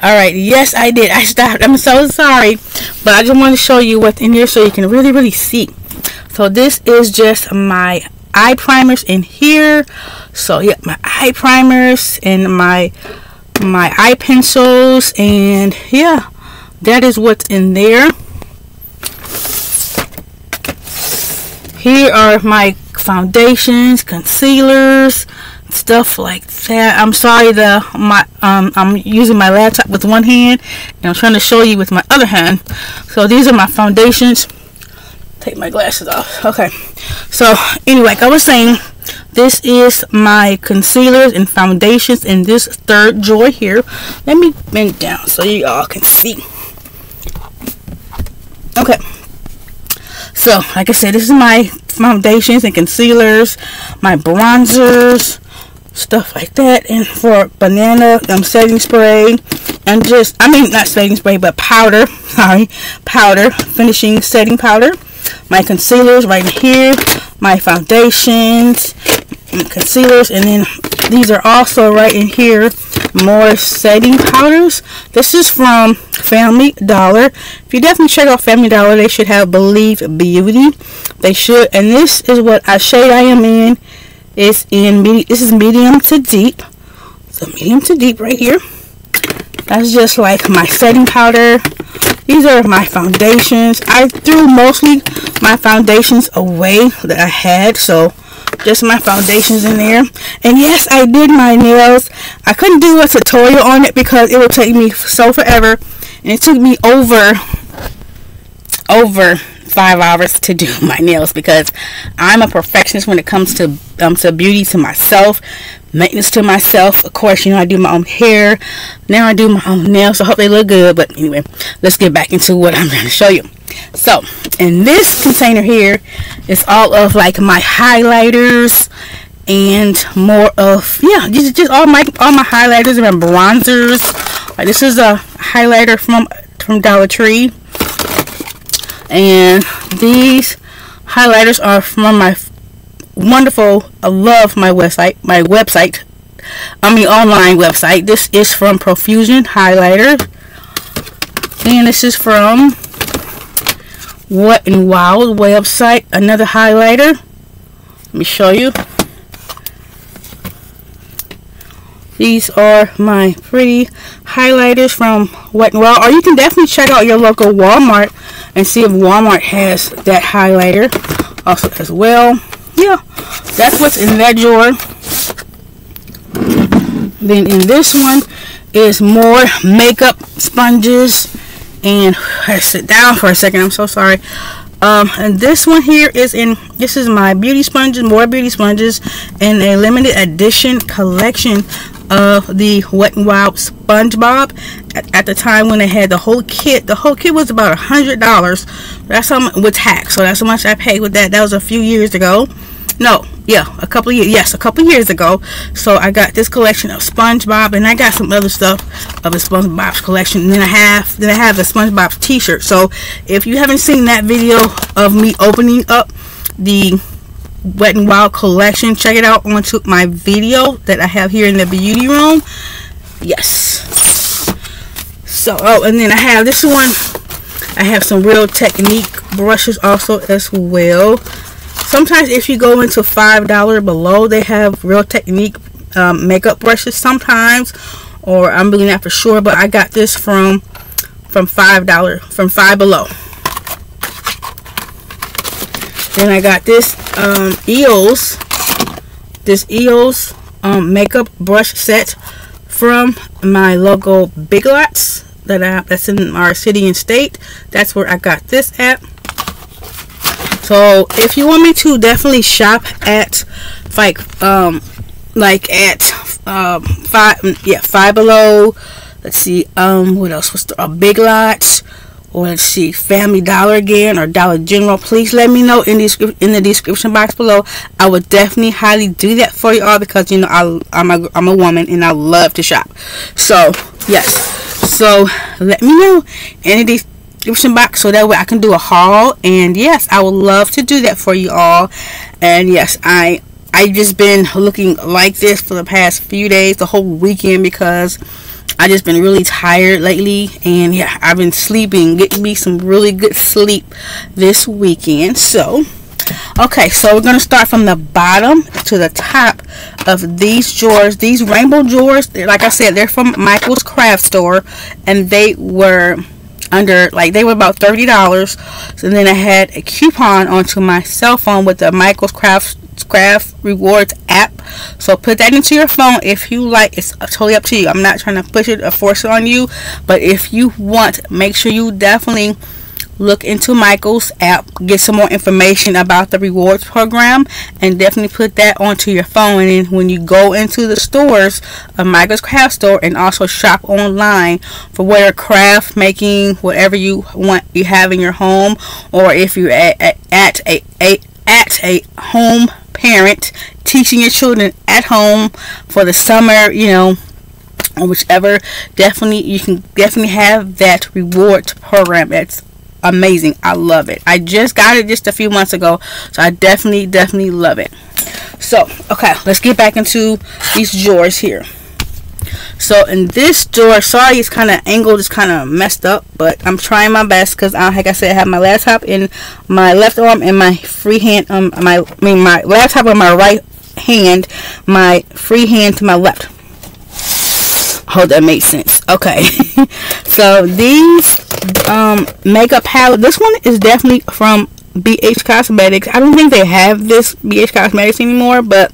All right, yes, I did. I stopped. I'm so sorry, but I just want to show you what's in here so you can really, really see. So this is just my eye primers in here. So yeah, my eye primers and my my eye pencils and yeah, that is what's in there. Here are my foundations, concealers, stuff like that. I'm sorry the my um I'm using my laptop with one hand and I'm trying to show you with my other hand. So these are my foundations. Take my glasses off. Okay. So anyway, like I was saying, this is my concealers and foundations in this third drawer here. Let me bend down so you all can see. Okay. So, like I said, this is my foundations and concealers, my bronzers, stuff like that and for banana um, setting spray and just I mean not setting spray but powder sorry powder finishing setting powder. My concealers right here my foundations concealers and then these are also right in here. More setting powders. This is from family dollar. If you definitely check out family dollar they should have believe beauty. They should and this is what I shade I am in is in this is medium to deep. So medium to deep right here. That's just like my setting powder. These are my foundations. I threw mostly my foundations away that I had so just my foundations in there. And yes I did my nails. I couldn't do a tutorial on it because it would take me so forever and it took me over over five hours to do my nails because I'm a perfectionist when it comes to um, to beauty to myself maintenance to myself. Of course you know I do my own hair. Now I do my own nails so I hope they look good but anyway let's get back into what I'm going to show you. So in this container here is all of like my highlighters and more of yeah are just all my all my highlighters and bronzers. This is a highlighter from from Dollar Tree and these highlighters are from my wonderful I love my website my website I mean online website. This is from Profusion highlighter. And this is from Wet n Wild website another highlighter. Let me show you These are my pretty highlighters from Wet n Wild. Or you can definitely check out your local Walmart and see if Walmart has that highlighter also as well. Yeah, that's what's in that drawer. Then in this one is more makeup sponges. And I sit down for a second. I'm so sorry. Um, and this one here is in this is my beauty sponges more beauty sponges in a limited edition collection of the Wet n Wild SpongeBob at, at, the time when they had the whole kit. The whole kit was about a hundred dollars. That's how much with tax. So that's how much I paid with that. That was a few years ago. No, yeah, a couple of years. Yes, a couple years ago. So I got this collection of SpongeBob, and I got some other stuff of the SpongeBob's collection. And then I have then I have the SpongeBob T-shirt. So if you haven't seen that video of me opening up the Wet n Wild collection. Check it out onto my video that I have here in the beauty room. Yes. So, oh, and then I have this one. I have some Real Technique brushes also as well. Sometimes if you go into $5 below, they have Real Technique um, makeup brushes sometimes. Or I'm really not for sure, but I got this from from $5, from 5 below. Then I got this um, EOS, this EOS um, makeup brush set from my local Big Lots that I, that's in our city and state. That's where I got this at. So if you want me to definitely shop at like um like at um five yeah five below let's see um what else was the, a big lots or let's see family dollar again or dollar general please let me know in the in the description box below. I would definitely highly do that for you all because you know I, i'm a i'm a woman and i love to shop. So yes. So let me know in the description box so that way i can do a haul. And yes i would love to do that for you all. And yes i i just been looking like this for the past few days the whole weekend because I just been really tired lately, and yeah, I've been sleeping, getting me some really good sleep this weekend. So, okay, so we're gonna start from the bottom to the top of these drawers. These rainbow drawers, like I said, they're from Michael's Craft Store, and they were under like they were about thirty dollars. So then I had a coupon onto my cell phone with the Michael's Craft Craft Rewards app. So put that into your phone if you like. It's totally up to you. I'm not trying to push it or force it on you, but if you want, make sure you definitely look into Michael's app, get some more information about the rewards program, and definitely put that onto your phone. And then when you go into the stores of Michael's Craft Store and also shop online for whatever craft making, whatever you want you have in your home, or if you're at, at, at a, a at a home parent teaching your children at home for the summer, you know, whichever, definitely you can definitely have that reward program. It's amazing. I love it. I just got it just a few months ago, so I definitely, definitely love it. So, okay, let's get back into these drawers here. So in this drawer, sorry it's kind of angled, it's kind of messed up, but I'm trying my best because, uh, like I said, I have my laptop in my left arm and my free hand, um, my, I mean my laptop on my right hand, my free hand to my left. Hope that makes sense. Okay, so these um, makeup palette, this one is definitely from BH Cosmetics. I don't think they have this BH Cosmetics anymore, but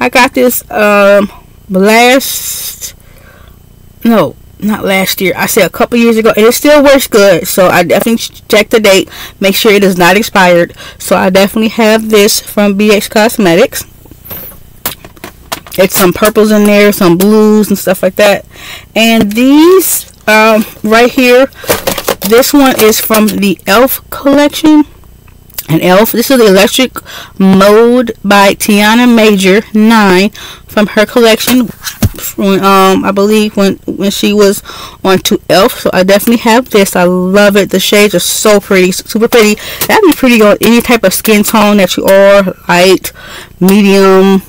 I got this um, last no not last year. I said a couple years ago and it still works good. So i definitely check the date make sure it is not expired. So i definitely have this from bh cosmetics. It's some purples in there some blues and stuff like that. And these um, right here this one is from the elf collection. An elf this is the electric mode by tiana major 9 from her collection um I believe when when she was on to Elf. So I definitely have this. I love it. The shades are so pretty, super pretty. That'd be pretty on any type of skin tone that you are, light, medium,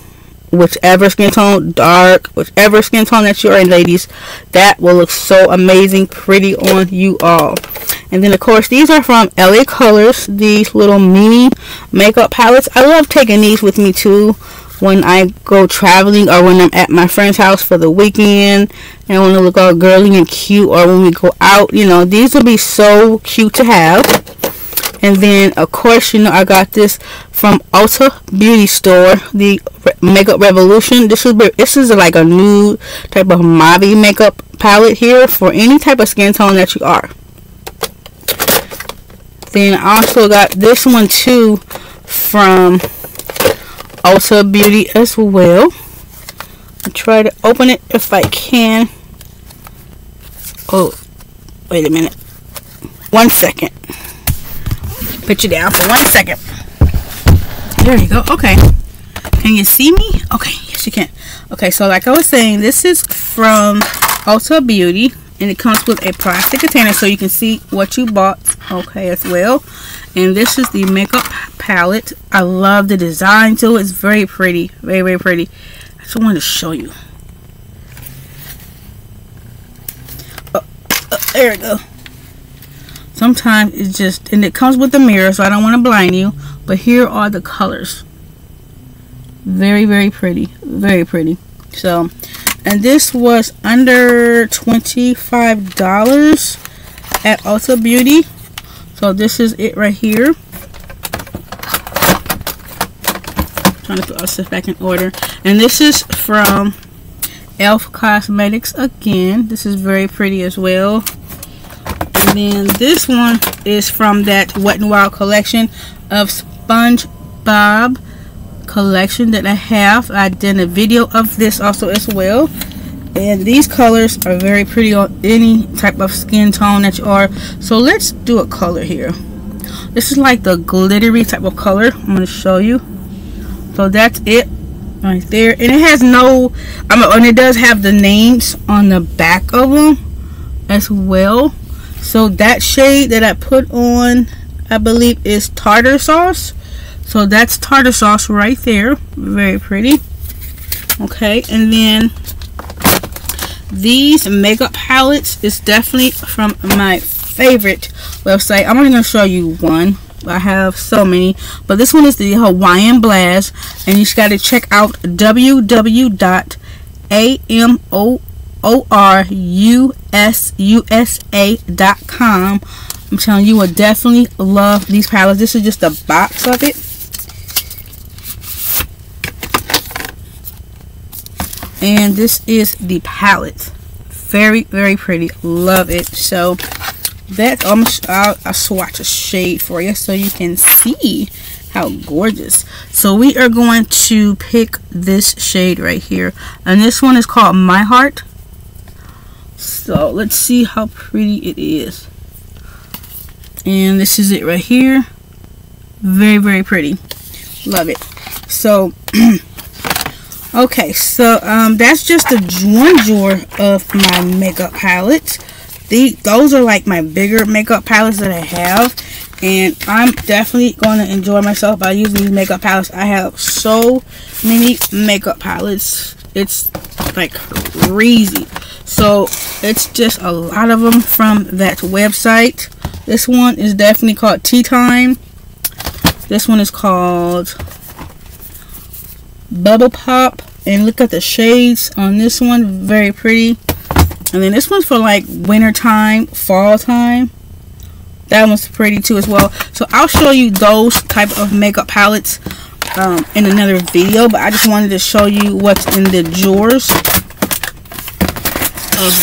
whichever skin tone, dark, whichever skin tone that you are in, ladies. That will look so amazing, pretty on you all. And then of course these are from LA Colors. These little mini makeup palettes. I love taking these with me too when I go traveling or when I'm at my friend's house for the weekend and I want to look all girly and cute or when we go out, you know, these will be so cute to have. And then, of course, you know, I got this from Ulta Beauty Store, the Makeup Revolution. This is this is like a new type of mauve makeup palette here for any type of skin tone that you are. Then I also got this one too from Ulta Beauty as well. I'll try to open it if I can. Oh, wait a minute. One second. Put you down for one second. There you go. Okay. Can you see me? Okay, yes you can. Okay, so like I was saying, this is from Ulta Beauty. And it comes with a plastic container so you can see what you bought. Okay, as well. And this is the makeup palette. I love the design too. It's very pretty. Very, very pretty. I just wanted to show you. Oh, oh, there we go. Sometimes it's just, and it comes with a mirror, so I don't want to blind you. But here are the colors. Very, very pretty. Very pretty. So, and this was under $25 at Ulta Beauty. So this is it right here. trying to put all stuff back in order. And this is from e.l.f. Cosmetics again. This is very pretty as well. And then this one is from that Wet n Wild collection of SpongeBob collection that I have. I did a video of this also as well. And these colors are very pretty on any type of skin tone that you are. So let's do a color here. This is like the glittery type of color. I'm going to show you. So that's it right there. And it has no, I mean, and it does have the names on the back of them as well. So that shade that I put on, I believe is tartar sauce. So that's tartar sauce right there. Very pretty. Okay, and then these makeup palettes is definitely from my favorite website. I'm only going to show you one. I have so many. But this one is the Hawaiian Blast. And you just got to check out www.amourusa.com. I'm telling you, you will definitely love these palettes. This is just a box of it. And this is the palette. Very, very pretty. Love it. So, that almost I'll, I'll swatch a shade for you so you can see how gorgeous. So, we are going to pick this shade right here. And this one is called My Heart. So, let's see how pretty it is and this is it right here very very pretty love it so okay so um, that's just a one drawer of my makeup palettes. The those are like my bigger makeup palettes that I have and I'm definitely going to enjoy myself by using these makeup palettes. I have so many makeup palettes. It's like crazy. So it's just a lot of them from that website. This one is definitely called Tea Time. This one is called Bubble Pop. And look at the shades on this one. Very pretty. And then this one's for like winter time, fall time. That one's pretty too as well. So I'll show you those type of makeup palettes um, in another video. But I just wanted to show you what's in the drawers of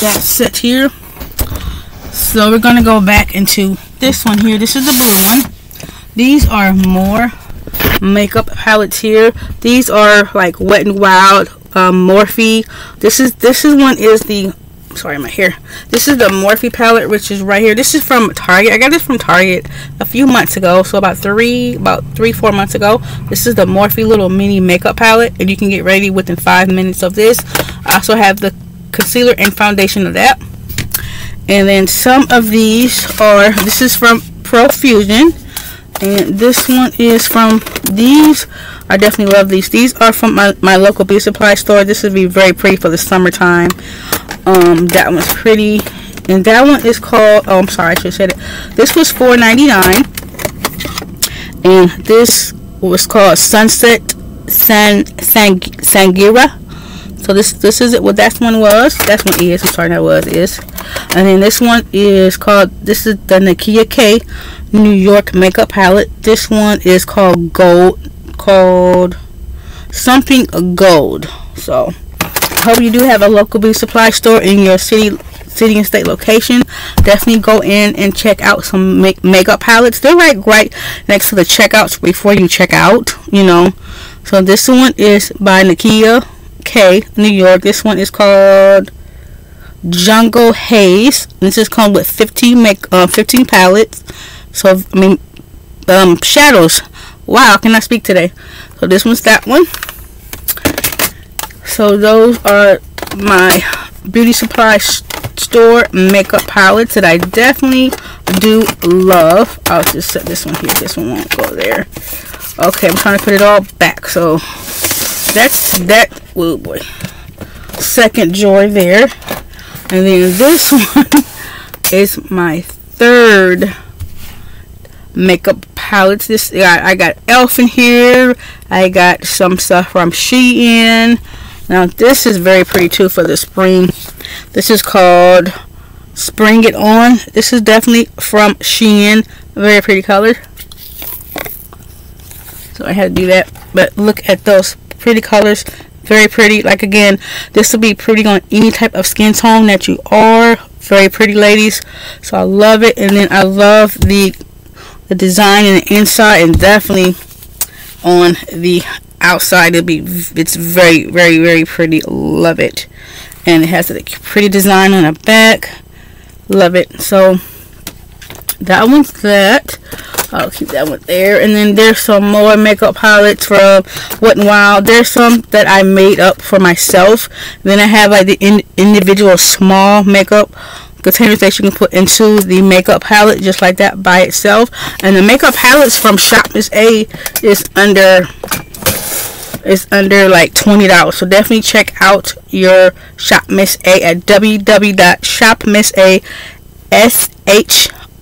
that set here. So we're going to go back into this one here. This is the blue one. These are more makeup palettes here. These are like Wet and Wild um, Morphe. This is this is one is the sorry my hair. This is the Morphe palette which is right here. This is from Target. I got this from Target a few months ago. So about three about three four months ago. This is the Morphe little mini makeup palette and you can get ready within five minutes of this. I also have the concealer and foundation of that and then some of these are this is from profusion and this one is from these i definitely love these. These are from my, my local beauty supply store. This would be very pretty for the summertime. Um that one's pretty. And that one is called oh i'm sorry i should have said it. This was $4.99 and this was called sunset san, san sangira so this this is it what that one was. That one is i'm sorry that was is and then this one is called this is the Nicka K New York makeup palette. This one is called gold called something gold. So I hope you do have a local beauty supply store in your city city and state location. Definitely go in and check out some make makeup palettes. They're right right next to the checkouts before you check out you know. So this one is by Nicka K New York this one is called Jungle Haze. This is come with 15 make uh, 15 palettes. So I mean um shadows. Wow, can I speak today? So this one's that one. So those are my beauty supply store makeup palettes that I definitely do love. I'll just set this one here. This one won't go there. Okay, I'm trying to put it all back. So that's that. Oh boy. Second joy there. And then this one is my third makeup palettes. This I got Elf in here. I got some stuff from Shein. Now this is very pretty too for the spring. This is called Spring It On. This is definitely from Shein. Very pretty color. So I had to do that. But look at those pretty colors very pretty. Like again this will be pretty on any type of skin tone that you are. Very pretty ladies. So I love it. And then I love the the design and the inside and definitely on the outside it'll be it's very very very pretty. Love it. And it has a pretty design on the back. Love it. So that one's that I'll keep that one there. And then there's some more makeup palettes from Wet n Wild. There's some that I made up for myself. Then I have like the in individual small makeup containers that you can put into the makeup palette just like that by itself. And the makeup palettes from Shop Miss A is under is under like $20. So definitely check out your Shop Miss A at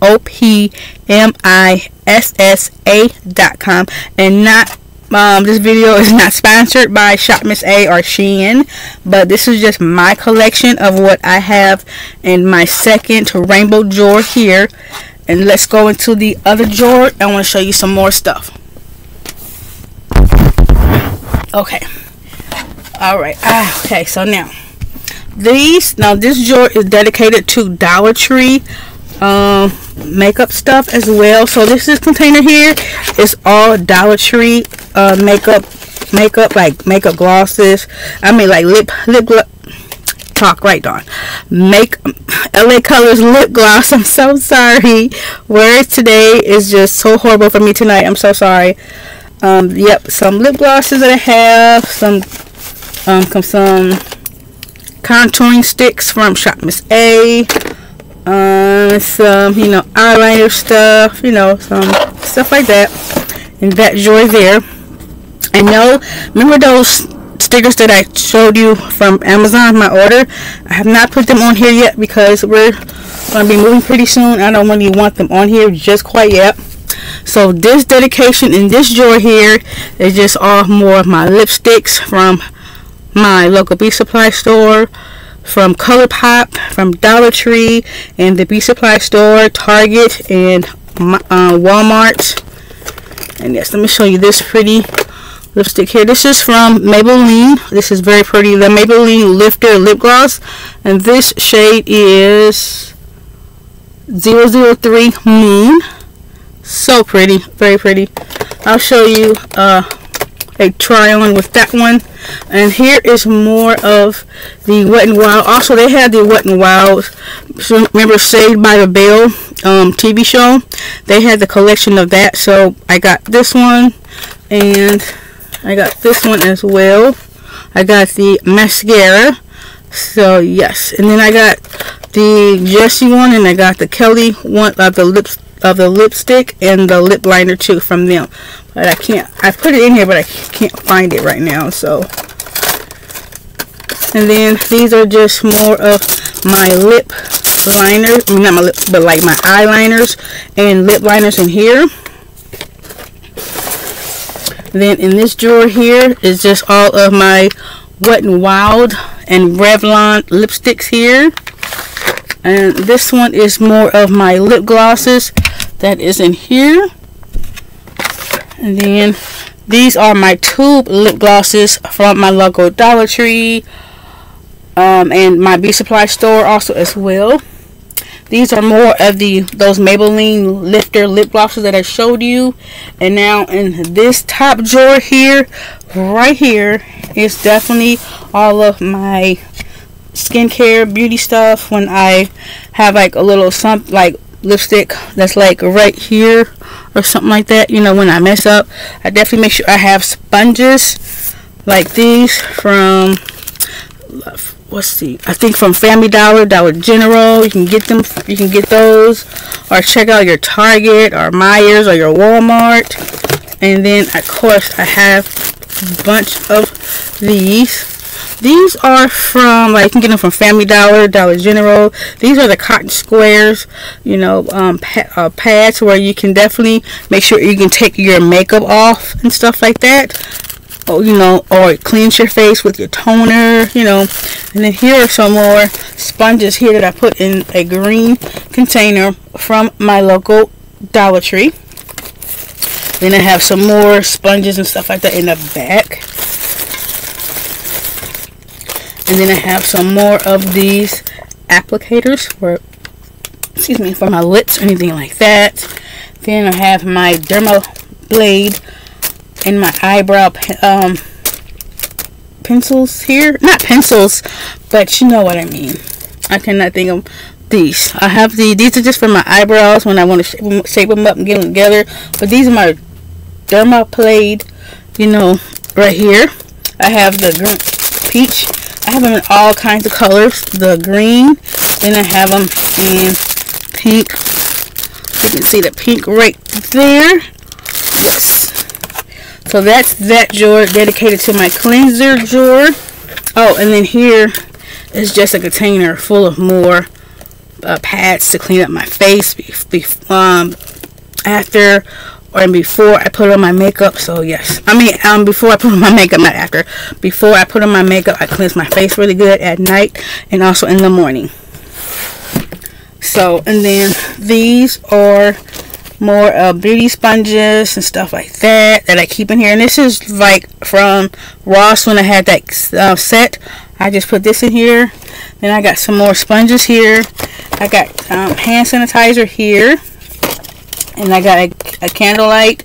www.shopmissa.com and not um, this video is not sponsored by Shop Miss A or Shein, but this is just my collection of what I have in my second rainbow drawer here. And let's go into the other drawer. I want to show you some more stuff. Okay. All right. Ah, okay. So now, these now this drawer is dedicated to Dollar Tree um, makeup stuff as well. So this is container here is all Dollar Tree uh, makeup, makeup like makeup glosses. I mean like lip lip gloss. Talk right on. Make LA Colors lip gloss. I'm so sorry. Words today is just so horrible for me tonight. I'm so sorry. Um, yep, some lip glosses that I have, some um, some contouring sticks from Shop Miss A, um, some you know eyeliner stuff, you know some stuff like that, and that joy there. I know, remember those stickers that I showed you from Amazon, my order? I have not put them on here yet because we're going to be moving pretty soon. I don't really want them on here just quite yet. So this dedication and this drawer here is just all more of my lipsticks from my local beauty supply store, from ColourPop, from Dollar Tree, and the beauty supply store, Target, and uh, Walmart. And yes, let me show you this pretty lipstick here. This is from Maybelline. This is very pretty. The Maybelline Lifter Lip Gloss. And this shade is 003 Moon so pretty very pretty I'll show you uh, a try on with that one. And here is more of the Wet and Wild. Also they had the Wet and Wild so remember Saved by the Bell um, TV show? They had the collection of that so I got this one and I got this one as well. I got the mascara so yes. And then I got the Jessie one and I got the Kelly one of uh, the lips of the lipstick and the lip liner too from them. But I can't, I put it in here, but I can't find it right now. So, and then these are just more of my lip liners. Not my lip, but like my eyeliners and lip liners in here. Then in this drawer here is just all of my Wet n Wild and Revlon lipsticks here. And this one is more of my lip glosses that is in here. And then these are my tube lip glosses from my local Dollar Tree um, and my B Supply store also as well. These are more of the those Maybelline lifter lip glosses that I showed you. And now in this top drawer here, right here, is definitely all of my skincare beauty stuff when I have like a little something like lipstick that's like right here or something like that you know when I mess up. I definitely make sure I have sponges like these from what's the I think from Family Dollar Dollar General. You can get them you can get those. Or check out your Target or Meijers or your Walmart. And then of course I have a bunch of these these are from, like, you can get them from Family Dollar, Dollar General. These are the cotton squares, you know, um, pa uh, pads where you can definitely make sure you can take your makeup off and stuff like that. Oh, you know, or cleanse your face with your toner, you know. And then here are some more sponges here that I put in a green container from my local Dollar Tree. Then I have some more sponges and stuff like that in the back. And then I have some more of these applicators for, excuse me, for my lips or anything like that. Then I have my Derma Blade and my eyebrow um, pencils here. Not pencils, but you know what I mean. I cannot think of these. I have the, these are just for my eyebrows when I want to shape them, shape them up and get them together. But these are my Derma Blade, you know, right here. I have the peach I have them in all kinds of colors. The green, then I have them in pink. You can see the pink right there. Yes. So that's that drawer dedicated to my cleanser drawer. Oh, and then here is just a container full of more uh, pads to clean up my face um, after or before I put on my makeup. So yes, I mean um before I put on my makeup, not after. Before I put on my makeup, I cleanse my face really good at night and also in the morning. So and then these are more uh, beauty sponges and stuff like that that I keep in here. And this is like from Ross when I had that uh, set. I just put this in here. Then I got some more sponges here. I got um, hand sanitizer here and I got a, a candlelight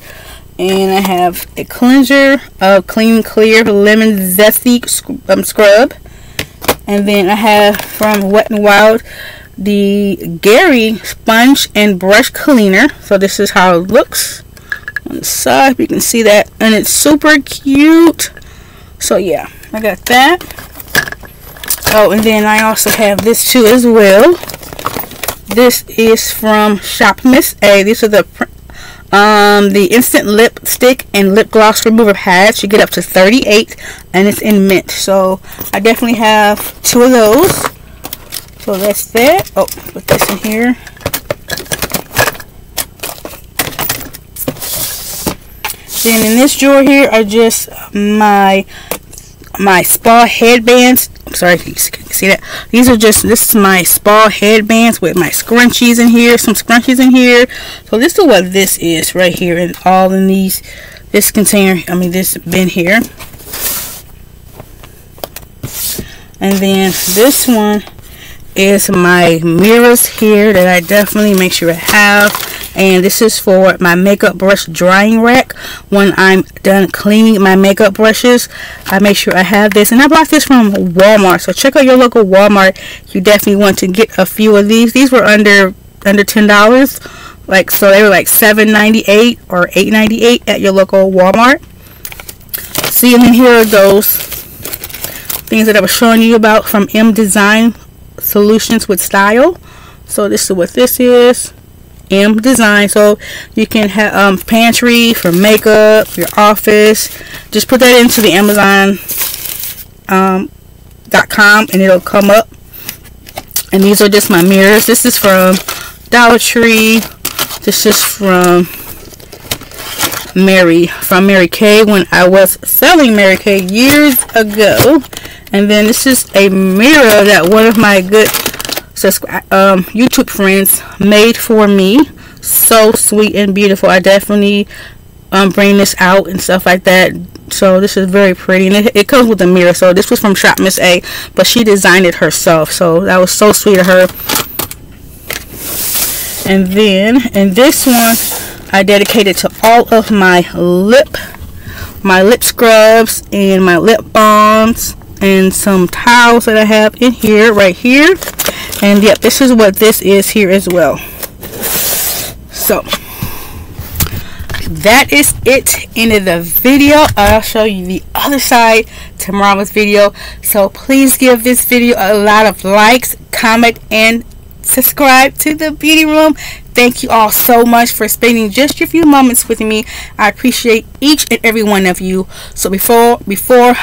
and I have a cleanser of clean clear lemon zesty um, scrub. And then I have from Wet n Wild the Gary sponge and brush cleaner. So this is how it looks. On the side you can see that and it's super cute. So yeah I got that. Oh and then I also have this too as well this is from Shop Miss A. These are the um, the instant lipstick and lip gloss remover pads. You get up to 38 and it's in mint. So I definitely have two of those. So that's that. Oh, put this in here. Then in this drawer here are just my my spa headbands. I'm sorry, you see that? These are just, this is my spa headbands with my scrunchies in here, some scrunchies in here. So this is what this is right here and all in these, this container, I mean this bin here. And then this one is my mirrors here that I definitely make sure I have and this is for my makeup brush drying rack. When I'm done cleaning my makeup brushes I make sure I have this. And I bought this from Walmart. So check out your local Walmart. You definitely want to get a few of these. These were under under ten dollars. Like so they were like $7.98 or $8.98 at your local Walmart. See and then here are those things that I was showing you about from M Design Solutions with Style. So this is what this is M design. So you can have um, pantry for makeup your office. Just put that into the Amazon um, .com and it'll come up. And these are just my mirrors. This is from Dollar Tree. This is from Mary from Mary Kay when I was selling Mary Kay years ago. And then this is a mirror that one of my good um, YouTube friends made for me. So sweet and beautiful. I definitely um, bring this out and stuff like that. So this is very pretty. And it, it comes with a mirror. So this was from Shop Miss A. But she designed it herself. So that was so sweet of her. And then, in this one, I dedicated to all of my lip, my lip scrubs and my lip balms and some towels that I have in here, right here and yep this is what this is here as well. So that is it. End of the video. I'll show you the other side tomorrow's video. So please give this video a lot of likes comment and subscribe to the beauty room. Thank you all so much for spending just a few moments with me. I appreciate each and every one of you. So before before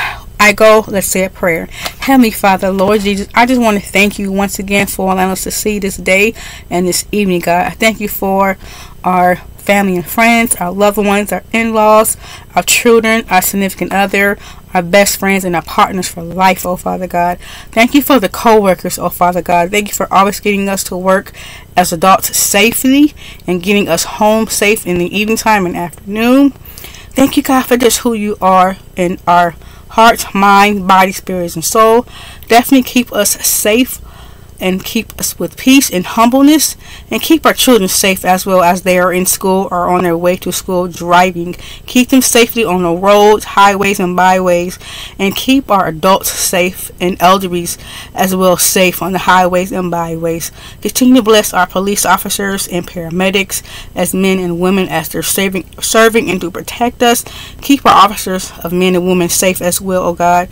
I go, let's say a prayer. Heavenly Father, Lord Jesus, I just want to thank you once again for allowing us to see this day and this evening, God. I thank you for our family and friends, our loved ones, our in-laws, our children, our significant other, our best friends, and our partners for life, oh Father God. Thank you for the co-workers, oh Father God. Thank you for always getting us to work as adults safely and getting us home safe in the evening time and afternoon. Thank you, God, for just who you are and our heart, mind, body, spirits, and soul. Definitely keep us safe and keep us with peace and humbleness and keep our children safe as well as they are in school or on their way to school driving. Keep them safely on the roads, highways, and byways and keep our adults safe and elderlies as well safe on the highways and byways. Continue to bless our police officers and paramedics as men and women as they're serving, serving and to protect us. Keep our officers of men and women safe as well, O oh God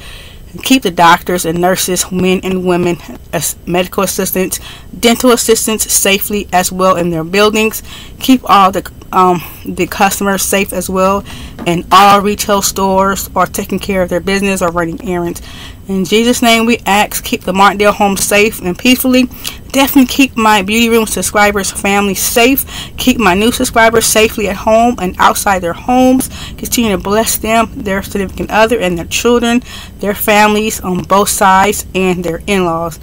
keep the doctors and nurses, men and women, as medical assistants, dental assistants safely as well in their buildings. Keep all the um, the customers safe as well. And all retail stores are taking care of their business or running errands. In Jesus' name, we ask, keep the Martindale home safe and peacefully. Definitely keep my Beauty Room subscribers' family safe. Keep my new subscribers safely at home and outside their homes. Continue to bless them, their significant other, and their children, their families on both sides, and their in laws.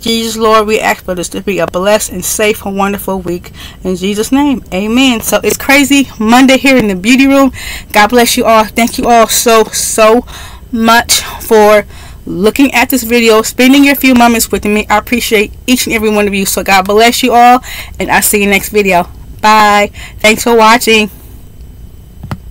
Jesus, Lord, we ask for this to be a blessed and safe and wonderful week. In Jesus' name, amen. So it's crazy Monday here in the beauty room. God bless you all. Thank you all so, so much for looking at this video, spending your few moments with me. I appreciate each and every one of you. So God bless you all, and I'll see you next video. Bye. Thanks for watching.